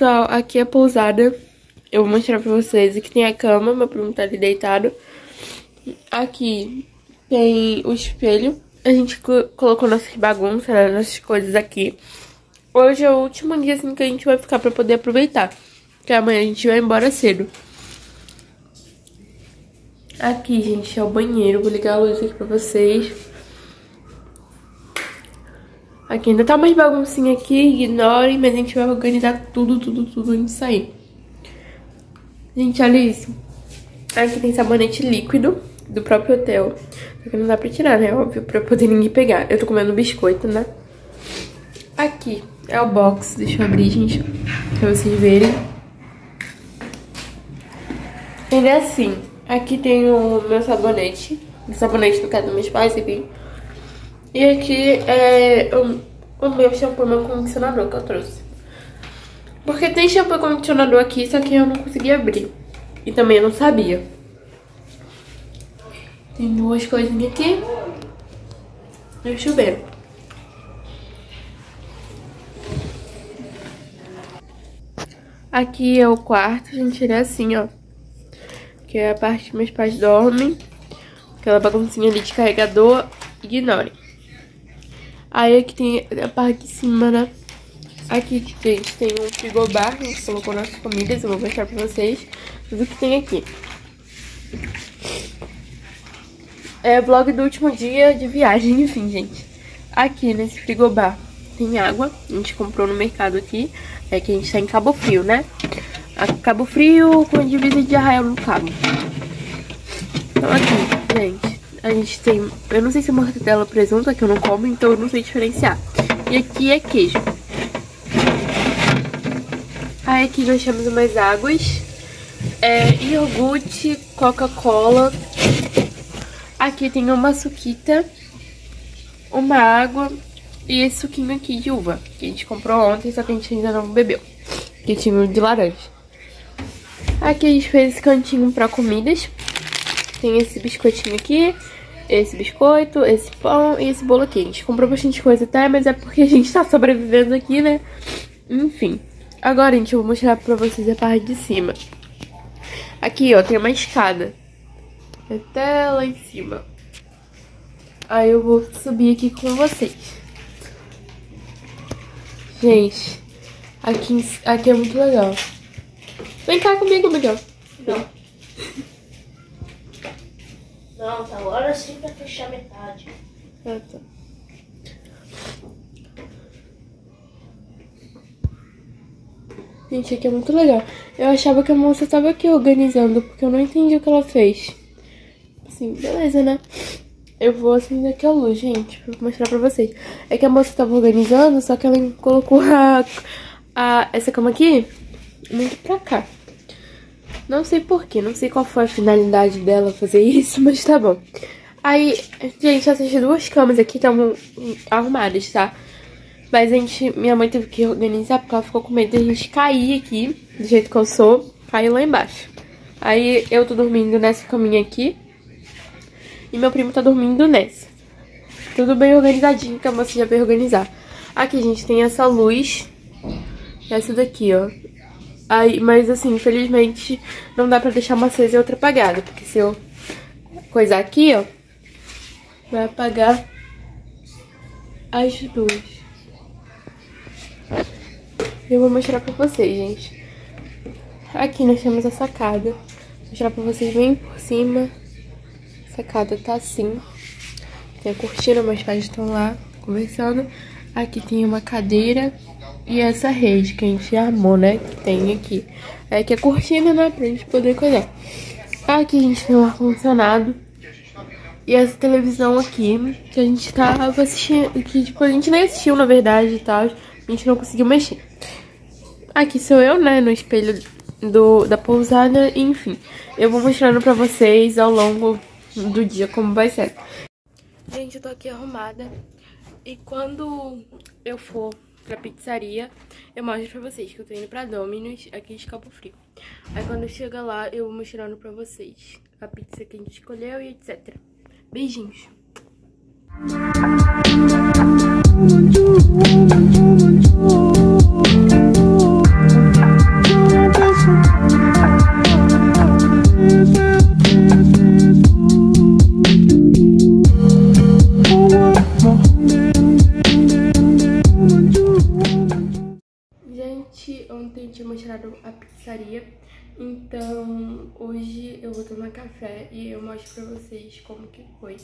Pessoal, aqui é a pousada. Eu vou mostrar pra vocês. Aqui tem a cama, meu primo tá ali deitado. Aqui tem o espelho. A gente colocou nossas bagunças, né, nossas coisas aqui. Hoje é o último dia assim que a gente vai ficar pra poder aproveitar. Que amanhã a gente vai embora cedo. Aqui, gente, é o banheiro. Vou ligar a luz aqui pra vocês. Aqui ainda tá mais baguncinha aqui, ignorem, mas a gente vai organizar tudo, tudo, tudo antes de sair. Gente, olha isso. Aqui tem sabonete líquido do próprio hotel. Só que não dá pra tirar, né? Óbvio, pra poder ninguém pegar. Eu tô comendo biscoito, né? Aqui é o box. Deixa eu abrir, gente, pra vocês verem. Ele é assim. Aqui tem o meu sabonete. O sabonete do caso dos meus pais, enfim. E aqui é o, o meu shampoo, meu condicionador que eu trouxe. Porque tem shampoo e condicionador aqui, só que eu não consegui abrir. E também eu não sabia. Tem duas coisinhas aqui. E o chuveiro. Aqui é o quarto, gente, ele é assim, ó. Que é a parte que meus pais dormem. Aquela baguncinha ali de carregador, ignore. Aí aqui tem a parte de cima, né? Aqui, gente, tem um frigobar, a gente colocou nossas comidas, eu vou mostrar pra vocês tudo que tem aqui. É vlog do último dia de viagem, enfim, gente. Aqui nesse frigobar tem água, a gente comprou no mercado aqui, é que a gente tá em Cabo Frio, né? Cabo Frio com divisa de Arraial no Cabo. Então aqui, gente, a gente tem... Eu não sei se é mortadela presunto, que eu não como, então eu não sei diferenciar. E aqui é queijo. Aí aqui nós temos umas águas. É, iogurte, Coca-Cola. Aqui tem uma suquita, uma água e esse suquinho aqui de uva. Que a gente comprou ontem, só que a gente ainda não bebeu. Que tinha de laranja. Aqui a gente fez esse cantinho pra comidas. Tem esse biscoitinho aqui, esse biscoito, esse pão e esse bolo aqui. A gente comprou bastante coisa até, mas é porque a gente tá sobrevivendo aqui, né? Enfim. Agora, gente, eu vou mostrar pra vocês a parte de cima. Aqui, ó, tem uma escada. Até lá em cima. Aí eu vou subir aqui com vocês. Gente, aqui, aqui é muito legal. Vem cá comigo, Miguel. Não. Não, tá agora sim pra fechar metade. Ah, tá. Gente, aqui é muito legal. Eu achava que a moça tava aqui organizando, porque eu não entendi o que ela fez. Assim, beleza, né? Eu vou acender aqui a luz, gente, pra mostrar pra vocês. É que a moça tava organizando, só que ela colocou a, a, essa cama aqui muito pra cá. Não sei porquê, não sei qual foi a finalidade dela fazer isso, mas tá bom. Aí, gente, essas duas camas aqui estavam arrumadas, tá? Mas a gente, minha mãe teve que organizar porque ela ficou com medo de a gente cair aqui, do jeito que eu sou, cair lá embaixo. Aí eu tô dormindo nessa caminha aqui e meu primo tá dormindo nessa. Tudo bem organizadinho que a moça já veio organizar. Aqui, gente, tem essa luz, essa daqui, ó. Aí, mas assim, infelizmente, não dá pra deixar uma acesa e outra apagada. Porque se eu coisar aqui, ó, vai apagar as duas. Eu vou mostrar pra vocês, gente. Aqui nós temos a sacada. Vou mostrar pra vocês bem por cima. A sacada tá assim. Tem a cortina, meus pais estão lá conversando. Aqui tem uma cadeira e essa rede que a gente armou, né? Que tem aqui. É que é cortina, né? Pra gente poder coisar. Aqui a gente tem um ar-condicionado. E essa televisão aqui, que a gente tava assistindo, que tipo, a gente nem assistiu, na verdade, e tal. A gente não conseguiu mexer. Aqui sou eu, né, no espelho do, da pousada, enfim. Eu vou mostrando pra vocês ao longo do dia como vai ser. Gente, eu tô aqui arrumada. E quando eu for pra pizzaria, eu mostro pra vocês que eu tô indo pra Domino's, aqui de Cabo Frio. Aí quando chega lá, eu vou mostrando pra vocês a pizza que a gente escolheu e etc. Beijinhos. Então, hoje eu vou tomar café e eu mostro pra vocês como que foi.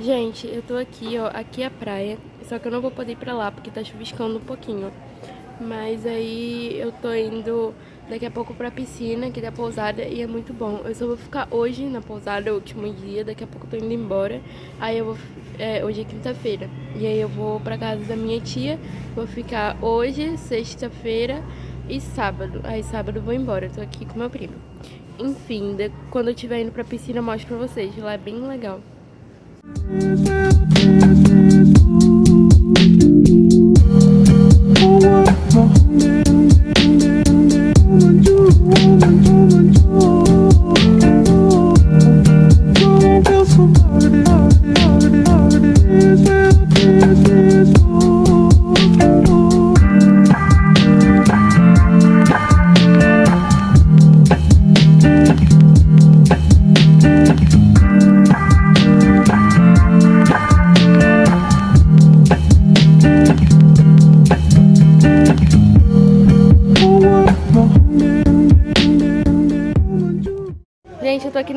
Gente, eu tô aqui, ó, aqui é a praia, só que eu não vou poder ir pra lá porque tá chuviscando um pouquinho. Mas aí eu tô indo daqui a pouco pra piscina aqui da pousada e é muito bom. Eu só vou ficar hoje na pousada, o último dia, daqui a pouco eu tô indo embora. Aí eu vou, é, hoje é quinta-feira, e aí eu vou pra casa da minha tia, vou ficar hoje, sexta-feira e sábado. Aí sábado eu vou embora, eu tô aqui com meu primo. Enfim, de, quando eu estiver indo pra piscina eu mostro pra vocês, lá é bem legal. Gente,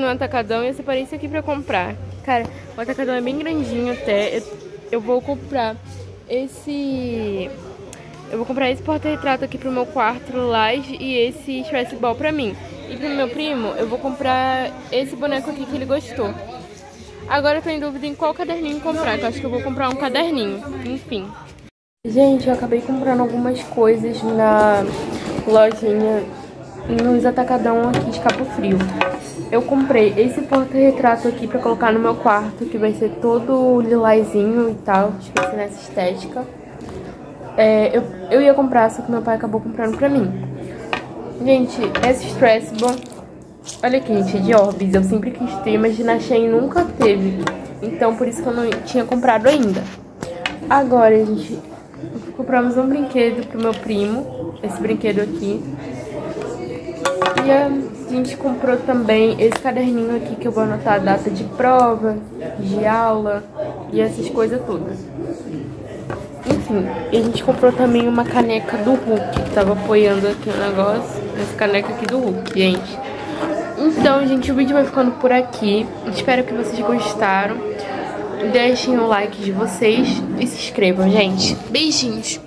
no atacadão e eu separei isso aqui pra comprar. Cara, o atacadão é bem grandinho até. Eu, eu vou comprar esse... Eu vou comprar esse porta-retrato aqui pro meu quarto laje e esse stress ball pra mim. E pro meu primo, eu vou comprar esse boneco aqui que ele gostou. Agora eu tô em dúvida em qual caderninho comprar, que eu acho que eu vou comprar um caderninho. Enfim. Gente, eu acabei comprando algumas coisas na lojinha nos atacadão aqui de Cabo Frio. Eu comprei esse porta-retrato aqui pra colocar no meu quarto, que vai ser todo lilazinho e tal, esqueci nessa estética. É, eu, eu ia comprar, só que meu pai acabou comprando pra mim. Gente, esse Stress Ball, olha aqui, gente, é de Orbis. Eu sempre quis ter, mas na Shein nunca teve. Então, por isso que eu não tinha comprado ainda. Agora, gente, compramos um brinquedo pro meu primo, esse brinquedo aqui. E a gente comprou também esse caderninho aqui que eu vou anotar a data de prova, de aula e essas coisas todas. Enfim, a gente comprou também uma caneca do Hulk, que tava apoiando aqui o negócio. Essa caneca aqui do Hulk, gente. Então, gente, o vídeo vai ficando por aqui. Espero que vocês gostaram. Deixem o like de vocês e se inscrevam, gente. Beijinhos!